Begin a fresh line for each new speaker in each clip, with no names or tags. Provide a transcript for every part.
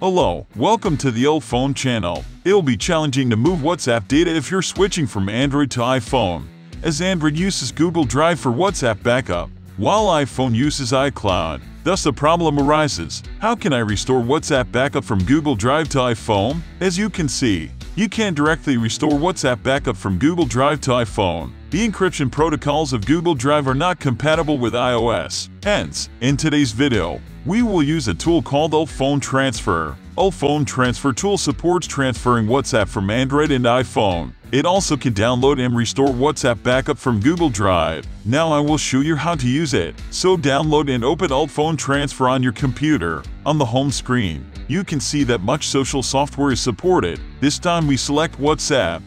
Hello, welcome to the UltFone channel. It'll be challenging to move WhatsApp data if you're switching from Android to iPhone, as Android uses Google Drive for WhatsApp backup, while iPhone uses iCloud. Thus the problem arises, how can I restore WhatsApp backup from Google Drive to iPhone? As you can see, you can't directly restore WhatsApp backup from Google Drive to iPhone. The encryption protocols of Google Drive are not compatible with iOS. Hence, in today's video, we will use a tool called UltFone Transfer. UltFone Transfer tool supports transferring WhatsApp from Android and iPhone. It also can download and restore WhatsApp backup from Google Drive. Now I will show you how to use it. So download and open UltFone Transfer on your computer. On the home screen, you can see that much social software is supported. This time we select WhatsApp.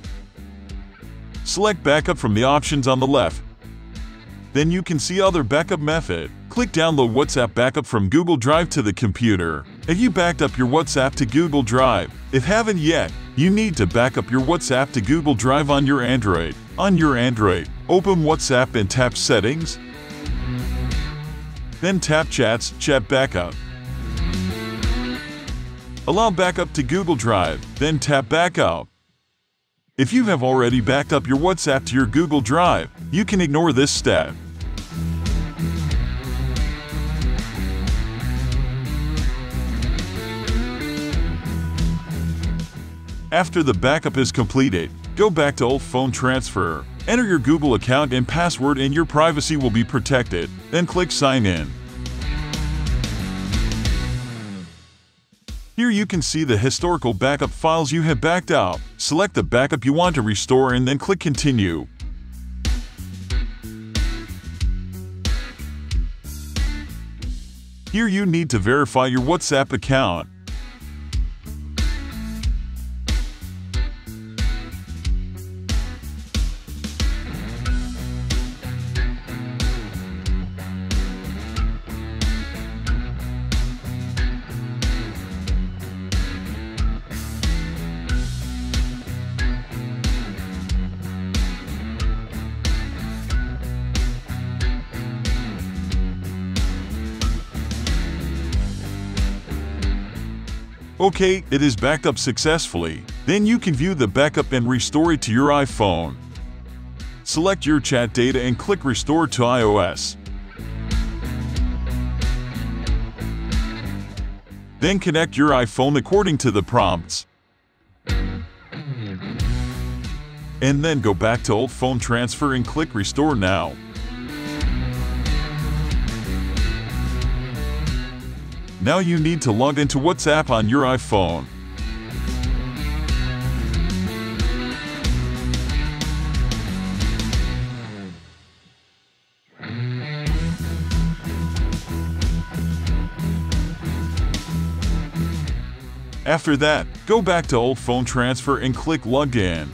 Select backup from the options on the left. Then you can see other backup method. Click download WhatsApp backup from Google Drive to the computer. Have you backed up your WhatsApp to Google Drive? If haven't yet, you need to back up your WhatsApp to Google Drive on your Android. On your Android, open WhatsApp and tap Settings. Then tap Chats, Chat Backup. Allow backup to Google Drive, then tap Backup. If you have already backed up your WhatsApp to your Google Drive, you can ignore this step. After the backup is completed, go back to UltFone Transfer. Enter your Google account and password and your privacy will be protected. Then click Sign In. Here you can see the historical backup files you have backed out. Select the backup you want to restore and then click Continue. Here you need to verify your WhatsApp account. Okay, it is backed up successfully. Then you can view the backup and restore it to your iPhone. Select your chat data and click Restore to iOS. Then connect your iPhone according to the prompts. And then go back to UltFone Transfer and click Restore Now. Now you need to log into WhatsApp on your iPhone. After that, go back to UltFone Transfer and click Login.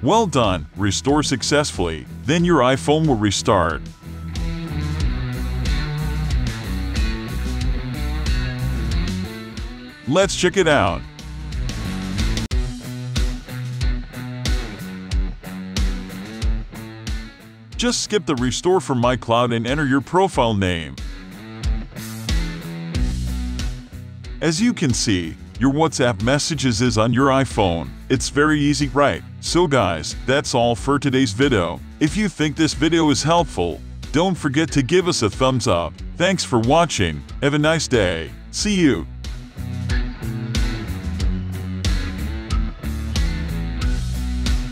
Well done, restore successfully, then your iPhone will restart. Let's check it out. Just skip the restore from iCloud and enter your profile name. As you can see, your WhatsApp messages is on your iPhone. It's very easy, right? So guys, that's all for today's video. If you think this video is helpful, don't forget to give us a thumbs up. Thanks for watching. Have a nice day. See you.